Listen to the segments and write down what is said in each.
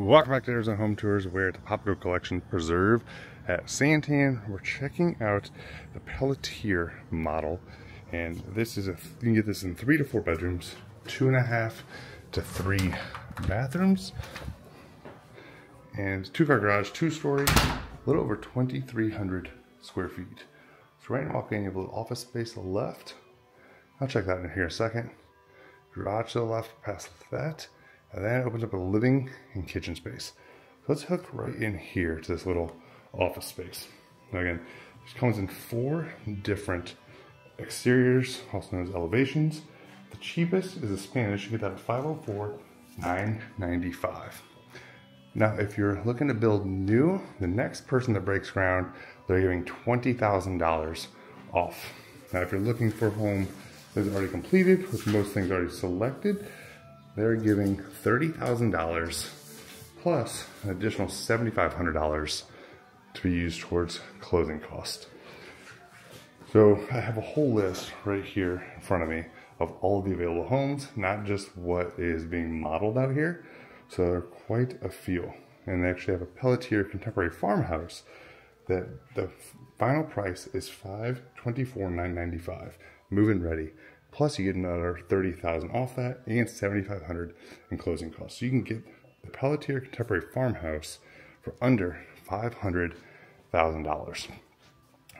Welcome back to Arizona Home Tours. We're at the Popco Collection Preserve at San Tan. We're checking out the Peletier model. And this is a, you can get this in three to four bedrooms, two and a half to three bathrooms, and two car garage, two story, a little over 2,300 square feet. So right now, you have a little office space left. I'll check that in here in a second. Garage to the left, past that and then it opens up a living and kitchen space. So let's hook right in here to this little office space. Now again, this comes in four different exteriors, also known as elevations. The cheapest is a Spanish. You get that at 504 995 Now, if you're looking to build new, the next person that breaks ground, they're giving $20,000 off. Now, if you're looking for a home that's already completed, with most things already selected, they're giving $30,000 plus an additional $7,500 to be used towards closing costs. So I have a whole list right here in front of me of all of the available homes, not just what is being modeled out here. So there are quite a few. And they actually have a Peletier contemporary farmhouse that the final price is $524,995, move-in ready. Plus, you get another 30000 off that and 7500 in closing costs. So you can get the Peletier Contemporary Farmhouse for under $500,000.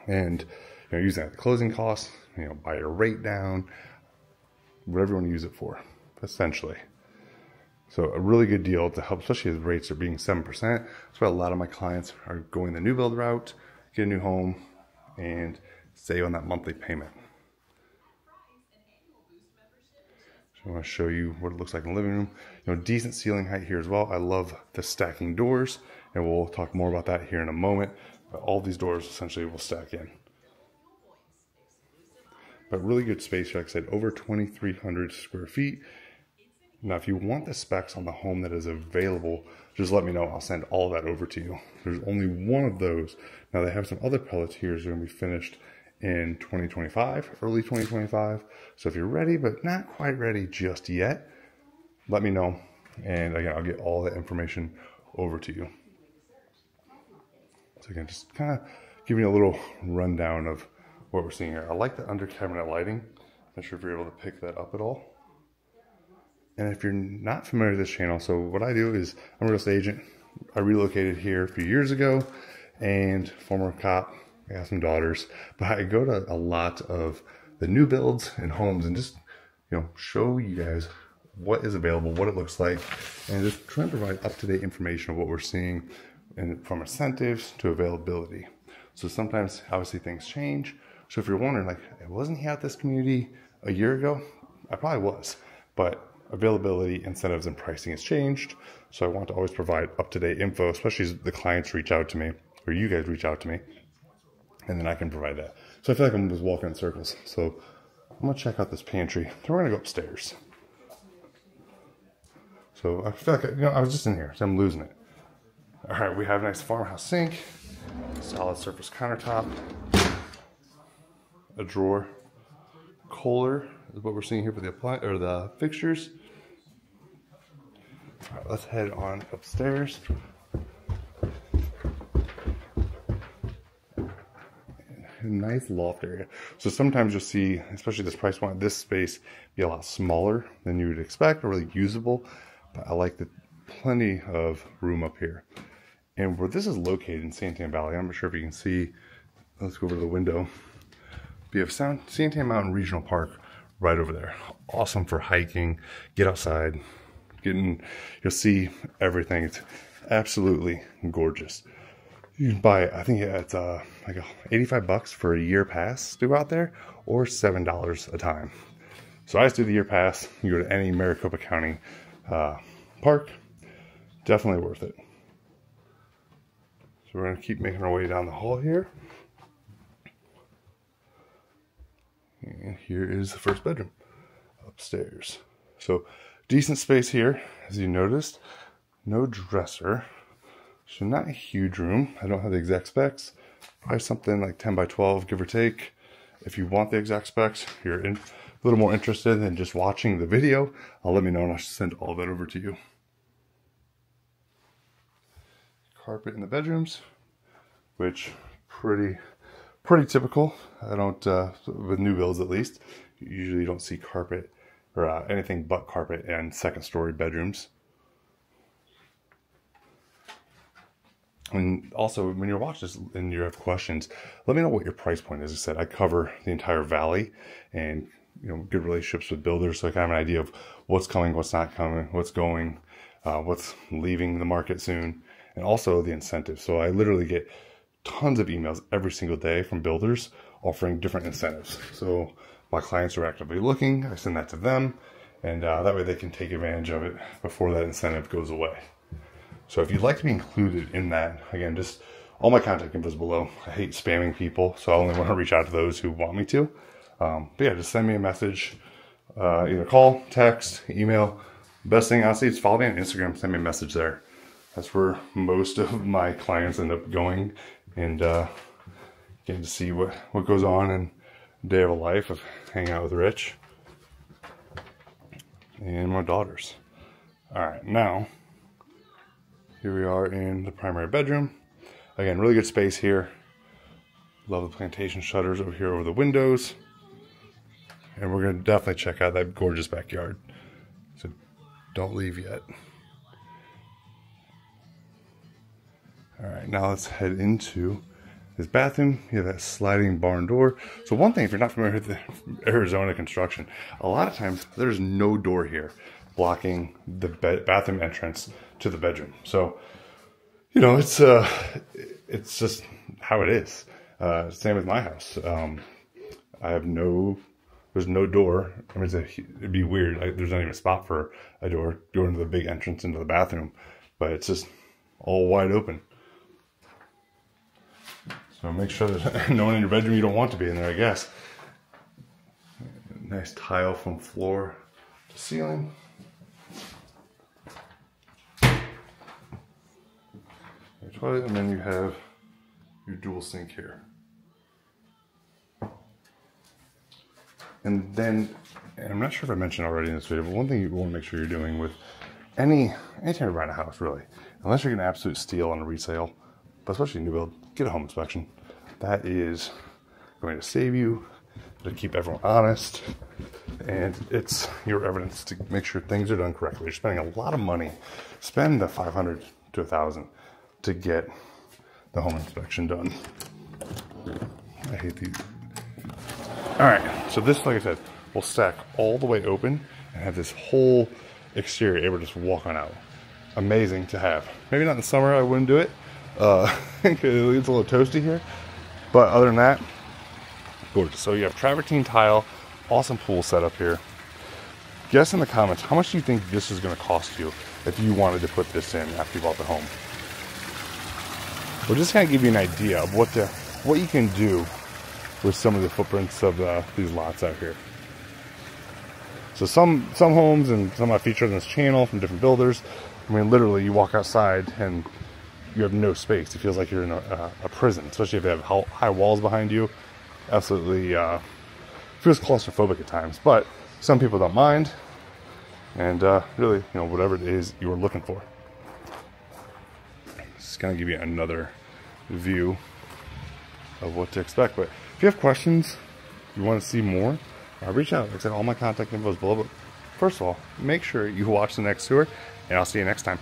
And, you know, using that closing costs, you know, buy your rate down, whatever you want to use it for, essentially. So a really good deal to help, especially as rates are being 7%. That's why a lot of my clients are going the new build route, get a new home, and save on that monthly payment. So I want to show you what it looks like in the living room. You know, decent ceiling height here as well. I love the stacking doors, and we'll talk more about that here in a moment. But all these doors essentially will stack in. But really good space, like I said, over 2,300 square feet. Now, if you want the specs on the home that is available, just let me know. I'll send all that over to you. There's only one of those. Now, they have some other Peletiers that are going to be finished in 2025, early 2025. So if you're ready, but not quite ready just yet, let me know. And again, I'll get all that information over to you. So again, just kind of giving you a little rundown of what we're seeing here. I like the under cabinet lighting. Not sure if you're able to pick that up at all. And if you're not familiar with this channel, so what I do is I'm a real estate agent. I relocated here a few years ago and former cop I got some daughters, but I go to a lot of the new builds and homes and just, you know, show you guys what is available, what it looks like, and just try and provide up-to-date information of what we're seeing and from incentives to availability. So sometimes, obviously, things change. So if you're wondering, like, wasn't he at this community a year ago? I probably was, but availability, incentives, and pricing has changed. So I want to always provide up-to-date info, especially as the clients reach out to me or you guys reach out to me and then I can provide that. So I feel like I'm just walking in circles. So I'm gonna check out this pantry. Then we're gonna go upstairs. So I feel like, you know, I was just in here, so I'm losing it. All right, we have a nice farmhouse sink, solid surface countertop, a drawer, Kohler is what we're seeing here for the apply or the fixtures. All right, let's head on upstairs. Nice loft area. So sometimes you'll see, especially this price point, this space be a lot smaller than you would expect, or really usable. But I like the plenty of room up here. And where this is located in San Tan Valley, I'm not sure if you can see, let's go over to the window. We have Sound, San Tan Mountain Regional Park right over there. Awesome for hiking, get outside, getting, you'll see everything. It's absolutely gorgeous. You can buy, I think it's uh, like 85 bucks for a year pass to go out there or $7 a time. So I just do the year pass. You go to any Maricopa County uh, park. Definitely worth it. So we're going to keep making our way down the hall here. And here is the first bedroom upstairs. So decent space here, as you noticed. No dresser. So not a huge room. I don't have the exact specs. Probably something like 10 by 12, give or take. If you want the exact specs, you're in, a little more interested than just watching the video, I'll let me know and I'll send all that over to you. carpet in the bedrooms, which pretty pretty typical. I don't uh, with new builds at least. Usually, don't see carpet or uh, anything but carpet in second story bedrooms. And also, when you're watching this and you have questions, let me know what your price point is. I said I cover the entire valley and you know good relationships with builders, so I have an idea of what's coming, what's not coming, what's going, uh, what's leaving the market soon, and also the incentives. So I literally get tons of emails every single day from builders offering different incentives. So my clients are actively looking, I send that to them, and uh, that way they can take advantage of it before that incentive goes away. So if you'd like to be included in that, again, just all my contact info is below. I hate spamming people, so I only want to reach out to those who want me to. Um, but yeah, just send me a message, uh, either call, text, email. Best thing honestly is follow me on Instagram. Send me a message there. That's where most of my clients end up going and uh, getting to see what what goes on in day of a life of hanging out with Rich and my daughters. All right, now here we are in the primary bedroom. Again, really good space here. Love the plantation shutters over here over the windows. And we're to definitely check out that gorgeous backyard. So don't leave yet. All right, now let's head into this bathroom. You have that sliding barn door. So one thing, if you're not familiar with the Arizona construction, a lot of times there's no door here blocking the bathroom entrance to the bedroom. So, you know, it's uh, it's just how it is. Uh, same with my house. Um, I have no, there's no door. I mean, a, it'd be weird. Like, there's not even a spot for a door going to the big entrance into the bathroom, but it's just all wide open. So make sure there's no one in your bedroom you don't want to be in there, I guess. Nice tile from floor to ceiling. And then you have your dual sink here. And then, and I'm not sure if I mentioned already in this video, but one thing you want to make sure you're doing with any, anytime you're buying a house, really, unless you're getting absolute steal on a resale, but especially new build, get a home inspection. That is going to save you, to keep everyone honest, and it's your evidence to make sure things are done correctly. You're spending a lot of money. Spend the 500 to a 1000 to get the home inspection done. I hate these. All right, so this, like I said, will stack all the way open and have this whole exterior able to just walk on out. Amazing to have. Maybe not in the summer, I wouldn't do it. Uh, it's a little toasty here. But other than that, gorgeous. So you have travertine tile, awesome pool setup here. Guess in the comments, how much do you think this is gonna cost you if you wanted to put this in after you bought the home? We're just of give you an idea of what the what you can do with some of the footprints of uh, these lots out here. So some some homes and some I featured on this channel from different builders. I mean, literally, you walk outside and you have no space. It feels like you're in a, a prison, especially if you have high walls behind you. Absolutely uh, feels claustrophobic at times, but some people don't mind, and uh, really, you know, whatever it is you're looking for. Just of give you another view of what to expect. But if you have questions, you want to see more, uh, reach out. Like I said, all my contact info is below. But first of all, make sure you watch the next tour, and I'll see you next time.